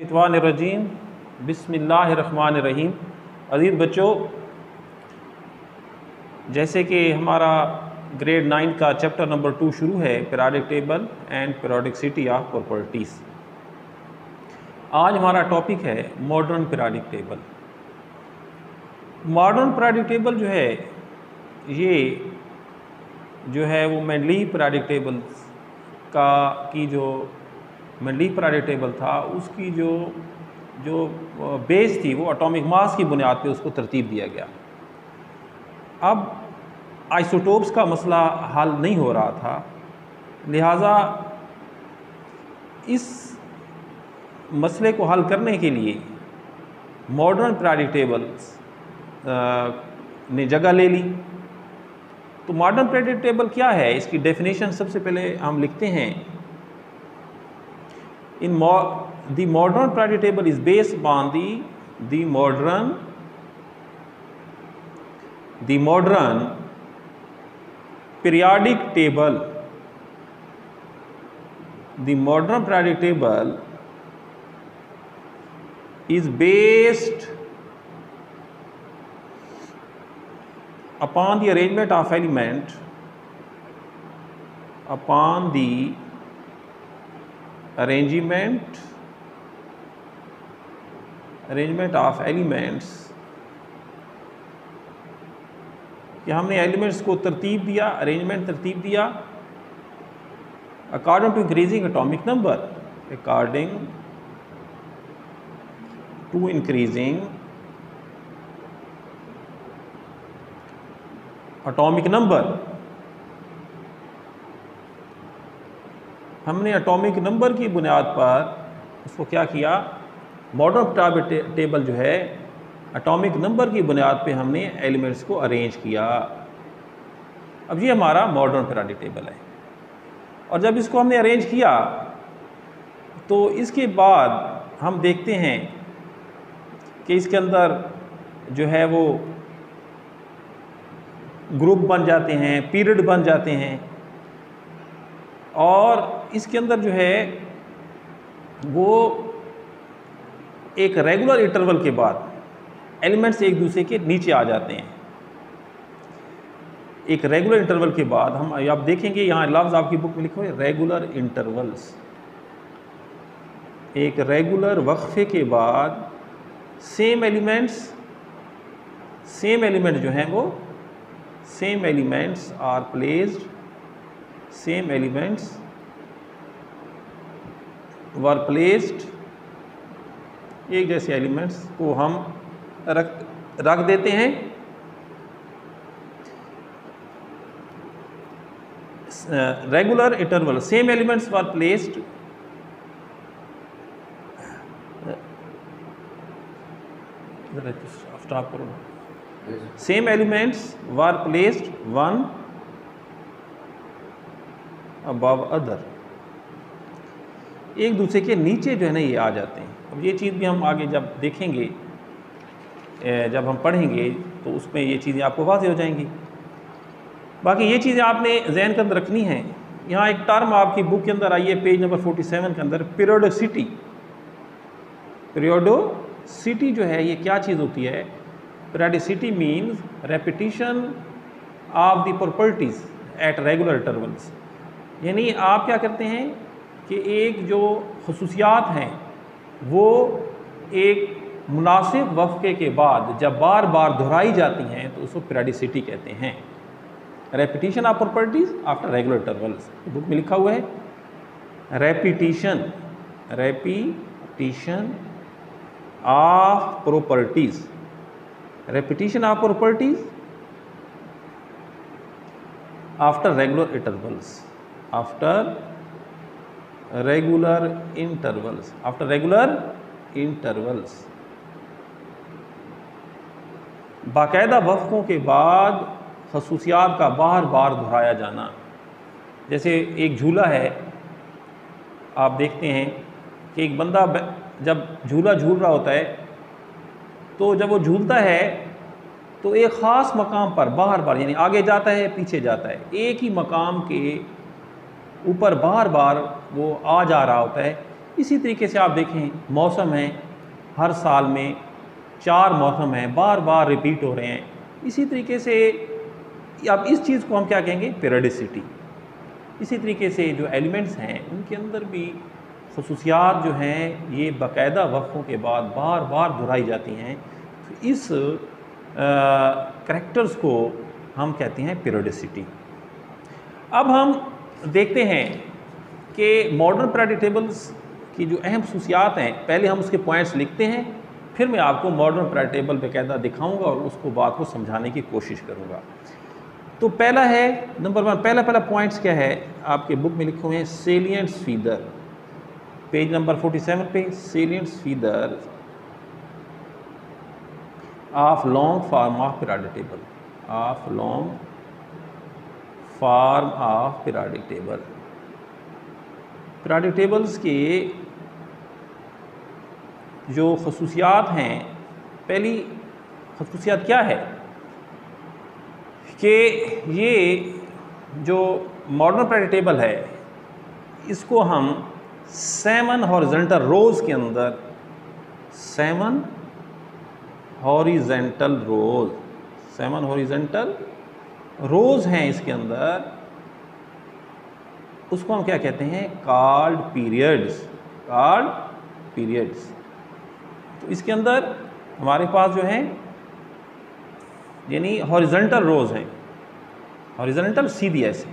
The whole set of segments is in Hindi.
इतवानरजीम बिसमीम अज़ीज़ बच्चों, जैसे कि हमारा ग्रेड नाइन का चैप्टर नंबर टू शुरू है periodic table and periodicity of properties आज हमारा टॉपिक है modern periodic table modern periodic table जो है, ये जो है वो मेनली पीरियडिक टेबल का की जो मेनली पीरियडिक टेबल था, उसकी जो जो बेस थी, वो एटॉमिक मास की बुनियाद पे उसको तरतीब दिया गया। अब आइसोटोप्स का मसला हल नहीं हो रहा था। लिहाजा इस मसले को हल करने के लिए मॉडर्न पीरियडिक ने जगह ले ली। तो मॉडर्न पीरियडिक क्या है? इसकी डेफिनेशन सबसे पहले हम लिखते हैं। in mo the modern priority table is based upon the the modern the modern periodic table. The modern periodic table is based upon the arrangement of element upon the arrangement arrangement of elements. कि हमने एलिमेंट्स को तरतीब दिया अरेंजमेंट तरतीब दिया। According to increasing atomic number according to increasing atomic number हमने एटॉमिक नंबर की बुनियाद पर उसको क्या किया? मॉडर्न टेबल जो है एटॉमिक नंबर की बुनियाद पे हमने एलिमेंट्स को अरेंज किया। अब ये हमारा मॉडर्न पीरियडिक टेबल है। और जब इसको हमने अरेंज किया तो इसके बाद हम देखते हैं कि इसके अंदर जो है वो ग्रुप बन जाते हैं पीरियड बन जाते हैं। और इसके अंदर जो है, वो एक रेगुलर इंटरवल के बाद एलिमेंट्स एक दूसरे के नीचे आ जाते हैं। एक रेगुलर इंटरवल के बाद हम, आप देखेंगे यहाँ लफ्ज़ आपकी बुक में लिखो है रेगुलर इंटरवल्स एक रेगुलर वक्फे के बाद सेम एलिमेंट्स सेम एलिमेंट जो हैं वो same elements are placed same elements were placed एक जैसे एलिमेंट्स को हम रख रख देते हैं। Regular interval same elements were placed stop करो same elements were placed one above other एक दूसरे के नीचे जो है ना ये आ जाते हैं। अब ये चीज़ भी हम आगे जब देखेंगे जब हम पढ़ेंगे तो उसमें ये चीज़ें आपको वाजे हो जाएँगी। बाकी ये चीज़ें आपने जहन के अंदर रखनी है। यहाँ एक टर्म आपकी बुक के अंदर आई है, पेज नंबर 47 के अंदर, पीरियोडोसिटी। पीरियोडोसिटी जो है, ये क्या चीज़ होती है? Periodicity means repetition of the properties at regular intervals यानी आप क्या करते हैं? कि एक जो खसूसियात हैं, वो एक मुनासिब वफ़े के बाद जब बार बार दोहराई जाती हैं तो उसको पीरियडिसिटी कहते हैं। Repetition of properties after regular intervals book में लिखा हुआ है। Repetition repetition of properties repetition of properties after regular intervals after regular intervals after regular intervals बाकायदा वफ़ों के बाद खसूसियात का बार बार दोहराया जाना। जैसे एक झूला है, आप देखते हैं कि एक बंदा जब झूला झूल रहा होता है तो जब वो झूलता है तो एक ख़ास मकाम पर बार बार यानी आगे जाता है, पीछे जाता है। एक ही मकाम के ऊपर बार बार वो आ जा रहा होता है। इसी तरीके से आप देखें, मौसम है, हर साल में चार मौसम हैं, बार बार रिपीट हो रहे हैं। इसी तरीके से अब इस चीज़ को हम क्या कहेंगे? पेरिडिसिटी इसी तरीके से जो एलिमेंट्स हैं, उनके अंदर भी खसूसियात जो हैं, ये बाकायदा वक्फ़ों के बाद बार बार दोहराई जाती हैं। तो इस करेक्टर्स को हम कहते हैं पेरिडिसिटी अब हम देखते हैं कि मॉडर्न प्रेडिटेबल्स की जो अहम खसूसियात हैं, पहले हम उसके पॉइंट्स लिखते हैं, फिर मैं आपको मॉडर्न प्रेडिटेबल बाकायदा दिखाऊँगा और उसको बात को समझाने की कोशिश करूँगा। तो पहला है नंबर वन पहला पहला पॉइंट्स क्या है? आपके बुक में लिखे हुए हैं सेलियंट्स फीदर पेज नंबर 47 पे salient features of long form of table of long form of periodic table periodic tables के जो खसूसियात हैं, पहली खसूसियात क्या है? कि ये जो मॉडर्न पिराडिक टेबल है, इसको हम सेवन हॉरिजेंटल रोज के अंदर seven horizontal rows seven horizontal rows हैं इसके अंदर, उसको हम क्या कहते हैं? कार्ड पीरियड्स कार्ड पीरियड्स तो इसके अंदर हमारे पास जो है, यानी हॉरिजेंटल रोज हैं। हॉरिजेंटल सी सीधी ऐसे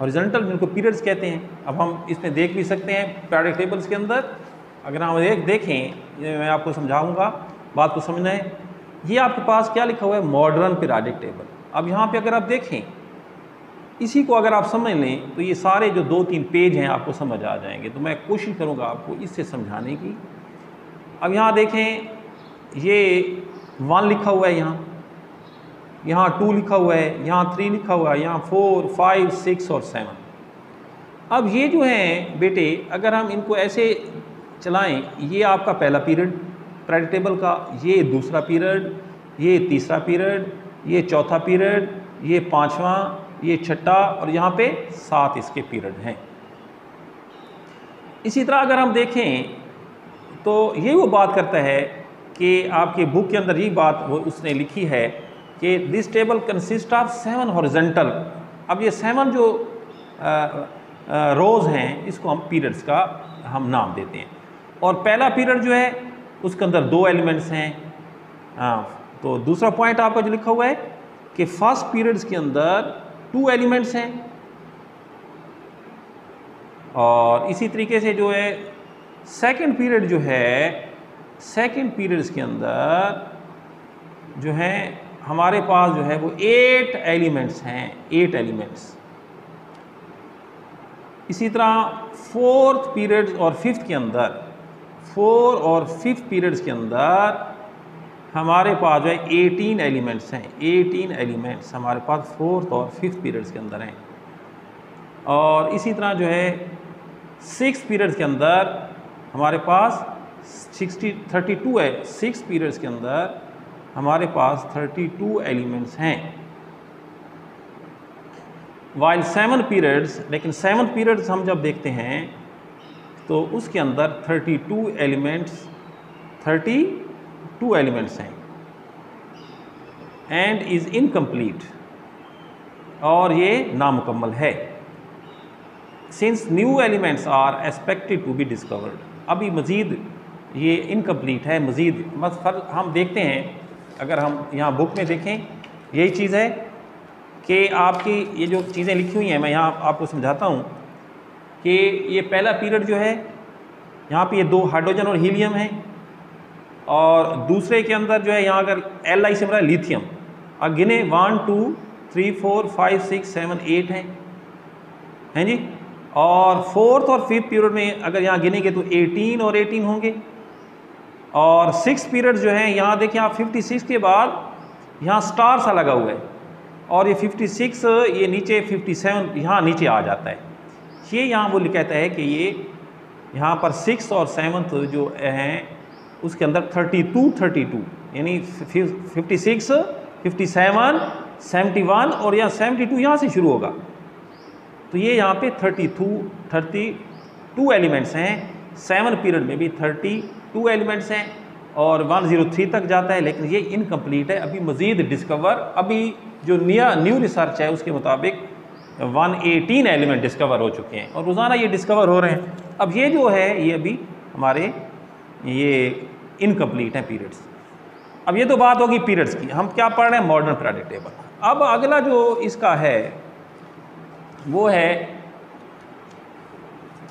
हॉरिजेंटल जिनको पीरियड्स कहते हैं, अब हम इसमें देख भी सकते हैं पैरिक टेबल्स के अंदर। अगर हम एक देखें, ये मैं आपको समझाऊँगा, बात को समझना है। ये आपके पास क्या लिखा हुआ है? मॉडर्न पिराडिक टेबल अब यहाँ पे अगर आप देखें, इसी को अगर आप समझ लें तो ये सारे जो दो तीन पेज हैं आपको समझ आ जाएँगे। तो मैं कोशिश करूँगा आपको इससे समझाने की। अब यहाँ देखें, ये वन लिखा हुआ है यहाँ यहाँ टू लिखा हुआ है, यहाँ थ्री लिखा हुआ है, यहाँ फोर, फाइव, सिक्स और सेवन। अब ये जो हैं बेटे, अगर हम इनको ऐसे चलाएँ, ये आपका पहला पीरियड प्रेडिटेबल का, ये दूसरा पीरियड, ये तीसरा पीरियड ये चौथा पीरियड, ये पांचवा, ये छठा और यहाँ पे सात इसके पीरियड हैं। इसी तरह अगर हम देखें तो ये वो बात करता है कि आपके बुक के अंदर ये बात वो उसने लिखी है कि this table consist of seven horizontal अब ये सेवन जो रोज़ हैं, इसको हम पीरियड्स का हम नाम देते हैं। और पहला पीरियड जो है, उसके अंदर दो एलिमेंट्स हैं। हाँ। तो दूसरा पॉइंट आपका जो लिखा हुआ है कि फ़र्स्ट पीरियड्स के अंदर टू एलिमेंट्स हैं। और इसी तरीके से जो है सेकंड पीरियड जो है सेकंड पीरियड्स के अंदर जो है, हमारे पास जो है वो एट एलिमेंट्स हैं एट एलिमेंट्स इसी तरह फोर्थ पीरियड्स और फिफ्थ के अंदर फोर और फिफ्थ पीरियड्स के अंदर हमारे पास जो है एटीन एलिमेंट्स हैं। एटीन एलिमेंट्स हमारे पास फोर्थ और फिफ्थ पीरियड्स के अंदर हैं। और इसी तरह जो है सिक्स पीरियड्स के अंदर हमारे पास सिक्सटी थर्टी टू है। सिक्स पीरियड्स के अंदर हमारे पास थर्टी टू एलिमेंट्स हैं। वाइल सेवन पीरियड्स लेकिन सेवन पीरियड्स हम जब देखते हैं तो उसके अंदर thirty two elements thirty two elements हैं एंड इज़ इनकम्प्लीट और ये नामुकम्मल है। Since new elements are expected to be discovered अभी मज़ीद ये इनकम्प्लीट है, मज़ीद बस फर हम देखते हैं, अगर हम यहाँ बुक में देखें, यही चीज़ है कि आपकी ये जो चीज़ें लिखी हुई हैं, मैं यहाँ आपको समझाता हूँ कि ये पहला पीरियड जो है, यहाँ पे ये दो हाइड्रोजन और हीलियम है। और दूसरे के अंदर जो है यहाँ अगर एल आई से मतलब लिथियम अब गिने one two three four five six seven eight हैं। हैं जी? और फोर्थ और फिफ्थ पीरियड में अगर यहाँ गिनेंगे तो एटीन और एटीन होंगे। और सिक्स पीरियड जो है, यहाँ देखिए आप फिफ्टी सिक्स के बाद यहाँ स्टार सा लगा हुआ है। और ये फिफ्टी सिक्स ये नीचे फिफ्टी सेवन यहाँ नीचे आ जाता है। ये यहाँ वो कहता है कि ये यहाँ पर सिक्स और सेवन्थ जो हैं उसके अंदर थर्टी टू थर्टी टू यानी fifty six fifty seven seventy one और यहाँ सेवेंटी टू यहाँ से शुरू होगा। तो ये यहाँ पे thirty two thirty two elements हैं। सेवन पीरियड में भी थर्टी टू एलिमेंट्स हैं और वन ज़ीरो थ्री तक जाता है, लेकिन ये इनकम्प्लीट है। अभी मज़ीद डिस्कवर अभी जो नया न्यू रिसर्च है, उसके मुताबिक 118 एलिमेंट डिस्कवर हो चुके हैं। और रोज़ाना ये डिस्कवर हो रहे हैं। अब ये जो है, ये अभी हमारे, ये इनकम्प्लीट हैं पीरियड्स अब ये तो बात होगी पीरियड्स की। हम क्या पढ़ रहे हैं? मॉडर्न प्रेडिक्टेबल अब अगला जो इसका है, वो है,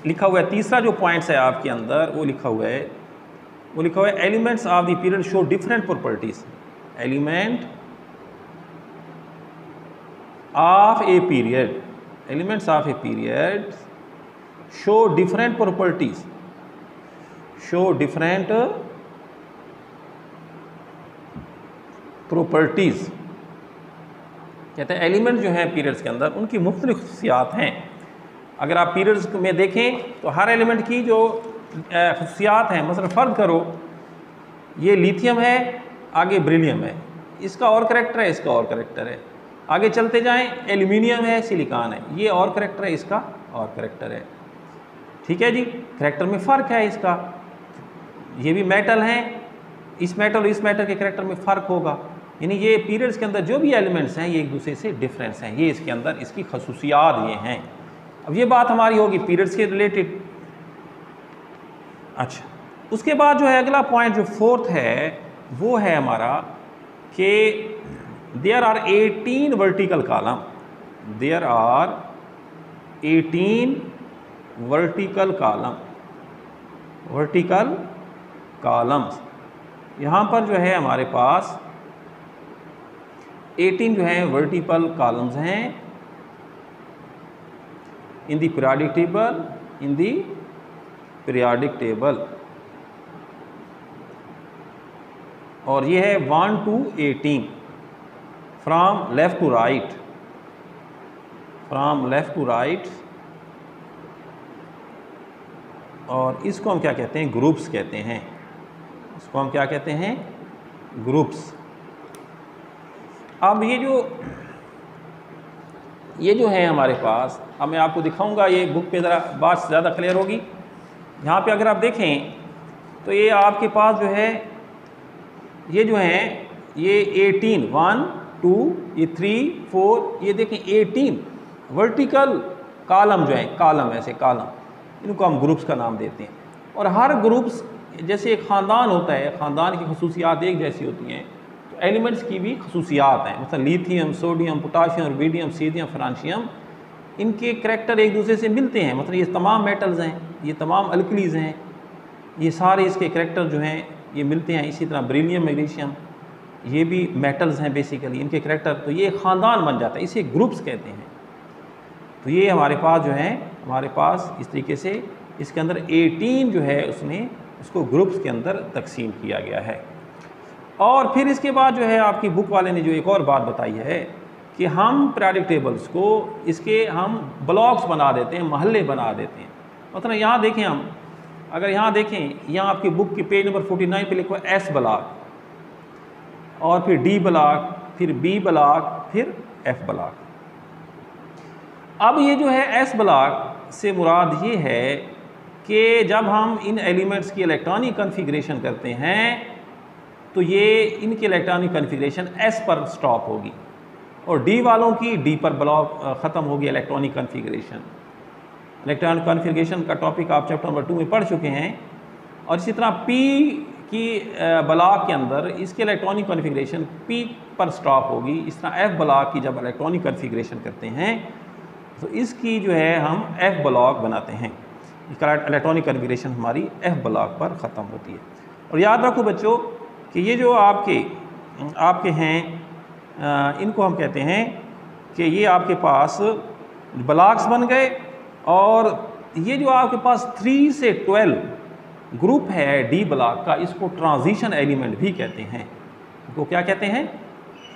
लिखा हुआ है, तीसरा जो पॉइंट्स है आपके अंदर, वो लिखा हुआ है, वो लिखा हुआ है elements of the period show different properties element of a period elements of a period show different properties show different properties कहते हैं एलिमेंट जो हैं पीरियड्स के अंदर, उनकी मुख्तलिफ़ खसूसियात हैं। अगर आप पीरियड्स में देखें तो हर एलिमेंट की जो खसूसियात हैं, मसलन फ़र्क करो, ये लिथियम है, आगे ब्रिलियम है। इसका और करेक्टर है, इसका और करेक्टर है। आगे चलते जाएँ एल्यूमिनियम है सिलिकॉन है। ये और करेक्टर है, इसका और करेक्टर है। ठीक है जी? करेक्टर में फ़र्क है इसका। ये भी मेटल हैं, इस मेटल और इस मेटल के करेक्टर में फ़र्क होगा। यानी ये पीरियड्स के अंदर जो भी एलिमेंट्स हैं, ये एक दूसरे से डिफरेंस हैं। ये इसके अंदर इसकी खसूसियात ये हैं। अब ये बात हमारी होगी पीरियड्स के रिलेटेड अच्छा उसके बाद जो है अगला पॉइंट जो फोर्थ है, वो है हमारा कि there are 18 vertical column there are 18 vertical column vertical columns यहाँ पर जो है हमारे पास 18 जो है वर्टिकल कॉलम्स हैं। In the periodic table in the periodic table और ये है one two eighteen from left to right from left to right और इसको हम क्या कहते हैं? ग्रुप्स कहते हैं। इसको हम क्या कहते हैं? ग्रुप्स अब ये जो ये जो है हमारे पास, अब मैं आपको दिखाऊँगा ये बुक पे ज़रा बात ज़्यादा क्लियर होगी। यहाँ पे अगर आप देखें तो ये आपके पास जो है, ये जो है, ये 18 वन टू ये थ्री फोर ये देखें 18 वर्टिकल कॉलम जो है कॉलम ऐसे कॉलम इनको हम ग्रुप्स का नाम देते हैं। और हर ग्रुप्स जैसे एक ख़ानदान होता है, ख़ानदान की खसूसियात एक जैसी होती हैं एलिमेंट्स की भी खसूसियात हैं। मतलब लीथियम, सोडियम, पोटाशियम, वीडियम, सीडियम, फ्रांशियम, इनके करेक्टर एक दूसरे से मिलते हैं। मतलब ये तमाम मेटल्स हैं, ये तमाम अल्कलीज़ हैं, ये सारे इसके करेक्टर जो हैं, ये मिलते हैं। इसी तरह ब्रिलियम मैग्नीशियम ये भी मेटल्स हैं बेसिकली इनके करेक्टर तो ये ख़ानदान बन जाता है, इसे ग्रुप्स कहते हैं। तो ये हमारे पास जो है, हमारे पास इस तरीके से इसके अंदर 18 जो है, उसने उसको ग्रुप्स के अंदर तकसीम किया गया है। और फिर इसके बाद जो है आपकी बुक वाले ने जो एक और बात बताई है कि हम प्राडिक टेबल्स को इसके हम ब्लॉक्स बना देते हैं, महल्ले बना देते हैं। मतलब यहाँ देखें हम, अगर यहाँ देखें, यहाँ आपकी बुक के पेज नंबर 49 पे लिखो एस ब्लॉक और फिर डी ब्लॉक फिर बी ब्लॉक फिर एफ़ ब्लॉक अब ये जो है एस ब्लॉक से मुराद ये है कि जब हम इन एलिमेंट्स की इलेक्ट्रॉनिक कन्फिग्रेशन करते हैं तो ये इनकी इलेक्ट्रॉनिक कन्फिग्रेशन एस पर स्टॉप होगी। और डी वालों की डी पर ब्लॉक ख़त्म होगी इलेक्ट्रॉनिक कन्फिग्रेशन इलेक्ट्रॉनिक कन्फिग्रेशन का टॉपिक आप चैप्टर नंबर टू में पढ़ चुके हैं। और इसी तरह पी की ब्लॉक के अंदर इसके इलेक्ट्रॉनिक कॉन्फ़िगरेशन पी पर स्टॉप होगी। इस तरह एफ़ ब्लॉक की जब इलेक्ट्रॉनिक कॉन्फ़िगरेशन करते हैं तो इसकी जो है हम एफ़ ब्लॉक बनाते हैं। इलेक्ट्रॉनिक कन्फिग्रेशन हमारी एफ़ ब्लॉक पर ख़त्म होती है। और याद रखो बच्चों कि ये जो आपके आपके हैं इनको हम कहते हैं कि ये आपके पास ब्लॉक्स बन गए और ये जो आपके पास थ्री से ट्वेल्व ग्रुप है डी ब्लॉक का, इसको ट्रांजिशन एलिमेंट भी कहते हैं। इसको क्या कहते हैं?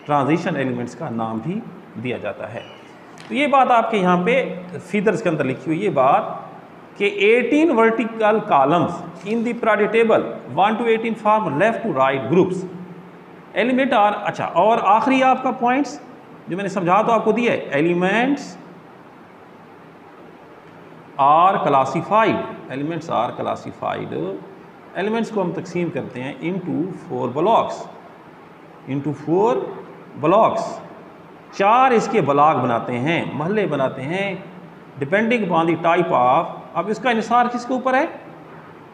ट्रांजिशन एलिमेंट्स का नाम भी दिया जाता है। तो ये बात आपके यहाँ पे फीदर्स के अंदर लिखी हुई, ये बात कि 18 vertical columns in the table 1 two 18 from left to right groups element are अच्छा और आखिरी आपका पॉइंट्स जो मैंने समझा तो आपको दिया है elements are classified elements are classified elements को हम तकसीम करते हैं into four blocks into four blocks चार इसके ब्लॉक बनाते हैं महल्ले बनाते हैं depending upon the type of अब इसका इंसार किसके ऊपर है?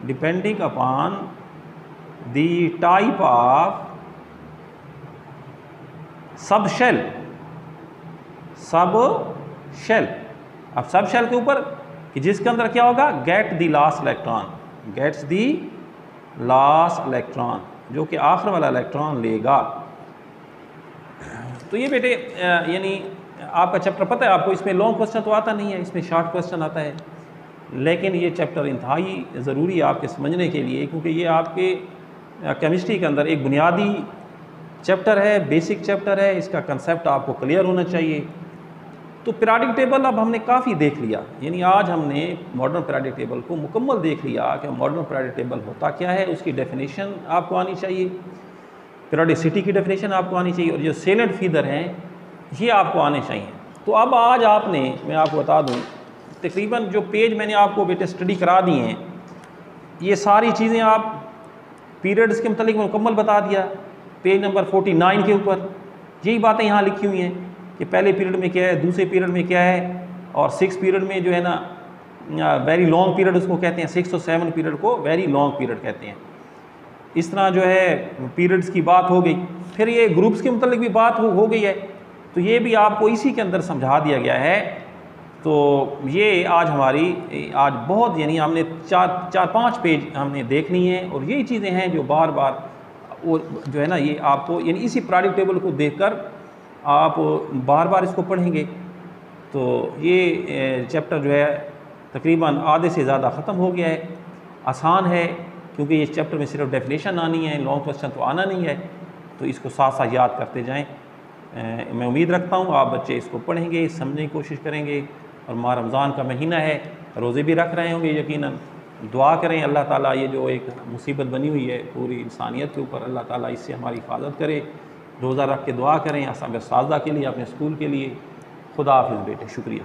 Depending upon the type of sub shell sub shell अब सब शेल के ऊपर कि जिसके अंदर क्या होगा? Get the last electron gets the last electron जो कि आखिर वाला इलेक्ट्रॉन लेगा। तो ये बेटे यानी आपका चैप्टर पता है, आपको इसमें लॉन्ग क्वेश्चन तो आता नहीं है, इसमें शॉर्ट क्वेश्चन आता है। लेकिन ये चैप्टर इंतहाई ज़रूरी है आपके समझने के लिए, क्योंकि ये आपके केमिस्ट्री के अंदर एक बुनियादी चैप्टर है बेसिक चैप्टर है, इसका कंसेप्ट आपको क्लियर होना चाहिए। तो पिराडिक टेबल अब हमने काफ़ी देख लिया। यानी आज हमने मॉडर्न पिराडिक टेबल को मुकम्मल देख लिया कि मॉडर्न पिराडिक टेबल होता क्या है, उसकी डेफिनेशन आपको आनी चाहिए। पिराडिसिटी की डेफिनेशन आपको आनी चाहिए, और जो सेलेंट फीदर हैं, ये आपको आने चाहिए। तो अब आज आपने, मैं आपको बता दूँ तकरीबन जो पेज मैंने आपको बेटे स्टडी करा दिए हैं ये सारी चीज़ें आप पीरियड्स के मतलब मुकम्मल बता दिया। पेज नंबर 49 के ऊपर यही बातें यहाँ लिखी हुई हैं कि पहले पीरियड में क्या है दूसरे पीरियड में क्या है और सिक्स पीरियड में जो है ना वेरी लॉन्ग पीरियड उसको कहते हैं सिक्स और सेवन पीरियड को वेरी लॉन्ग पीरियड कहते हैं। इस तरह जो है पीरियड्स की बात हो गई। फिर ये ग्रुप्स के मतलब भी बात हो, हो गई है। तो ये भी आपको इसी के अंदर समझा दिया गया है तो ये आज हमारी, आज बहुत, यानी हमने चार चार, पाँच पेज हमने देखनी है और यही चीज़ें हैं जो बार बार वो जो है ना, ये आपको, यानी इसी प्रोडक्ट टेबल को देखकर आप बार बार इसको पढ़ेंगे। तो ये चैप्टर जो है तकरीबन आधे से ज़्यादा ख़त्म हो गया है। आसान है, क्योंकि ये चैप्टर में सिर्फ़ डेफिनेशन आनी है लॉन्ग क्वेश्चन तो आना नहीं है। तो इसको साथ साथ याद करते जाएँ। मैं उम्मीद रखता हूँ आप बच्चे इसको पढ़ेंगे, समझने की कोशिश करेंगे। और माह रमज़ान का महीना है, रोज़े भी रख रहे होंगे यकीन दुआ करें, अल्लाह ताला ये जो एक मुसीबत बनी हुई है पूरी इंसानियत के ऊपर, अल्लाह ताला इससे हमारी हिफाजत करे। रोज़ा रख के दुआ करें असम साजा के लिए, अपने स्कूल के लिए। खुदा हाफिज़ बेटे, शुक्रिया।